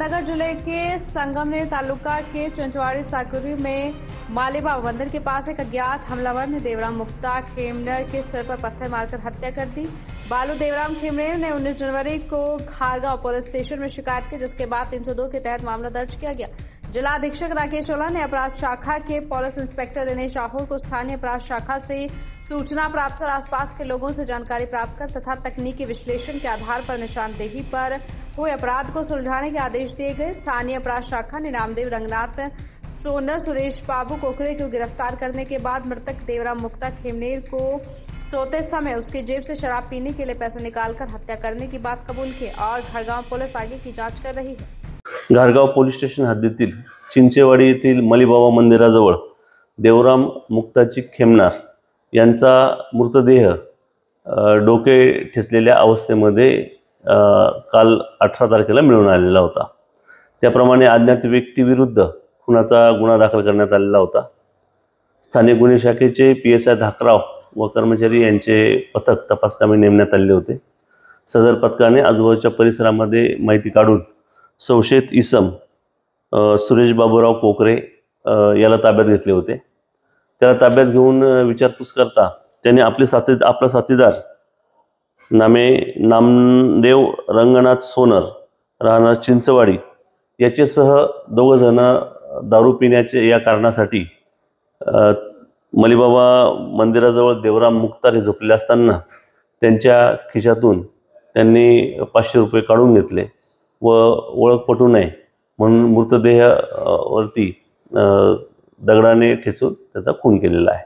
ज़िले के संगमनेर तालुका के चंचवाड़ी साकुरी में मालेबा मंदिर के पास एक अज्ञात हमलावर ने देवराम मुक्ता खेमनर के सिर पर पत्थर मारकर हत्या कर दी। बालू देवराम खेमनेर ने 19 जनवरी को खारगांव पुलिस स्टेशन में शिकायत की, जिसके बाद 302 के तहत मामला दर्ज किया गया। जिला अधीक्षक राकेश ओला ने अपराध शाखा के पुलिस इंस्पेक्टर दिनेश राहुल को स्थानीय अपराध शाखा से सूचना प्राप्त कर आसपास के लोगों से जानकारी प्राप्त कर तथा तकनीकी विश्लेषण के आधार पर निशानदेही पर हुए अपराध को सुलझाने के आदेश दिए गए। स्थानीय अपराध शाखा ने नामदेव रंगनाथ, सोनर, सुरेश बाबू कोकरे को गिरफ़्तार करने के बाद मृतक देवराम मुक्ता खेमनेर को सोते समय उसकी जेब से शराब पीने के लिए पैसे निकालकर हत्या करने की बात कबूल की और घरगांव पुलिस आगे की जाँच कर रही है। घारगाव पोलीस स्टेशन हद्दीतील चिंचेवाडी येथील मलिबाबा मंदिराजवळ देवराम मुक्ताची खेमनार यांचा मृतदेह डोके ठेचलेल्या अवस्थेमध्ये काल अठरा तारखेला मिळून आलेला होता. त्याप्रमाणे अज्ञात व्यक्तीविरुद्ध खुनाचा गुन्हा दाखल करण्यात आलेला होता. स्थानिक गुन्हे शाखेचे पी एस आय धाकराव व कर्मचारी यांचे पथक तपासकामी नेमण्यात आलेले होते. सदर पथकाने आजूबाजूच्या परिसरामध्ये माहिती काढून संशयित इसम सुरेश बाबूराव कोकरे याला ताब्यात घेतले होते. त्याला ताब्यात घेऊन विचारपूस करता त्याने आपले साथी आपला साथीदार नामे नामदेव रंगनाथ सोनर राहणार चिंचवाडी याच्यासह दोघंजणं दारू पिण्याचे या कारणासाठी मलिबाबा मंदिराजवळ देवराम मुक्तार हे झोपले असताना त्यांच्या खिशातून त्यांनी पाचशे रुपये काढून घेतले व ओळख पटू नये म्हणून मृतदेह वरती दगडाने ठेचून त्याचा खून केलेला आहे.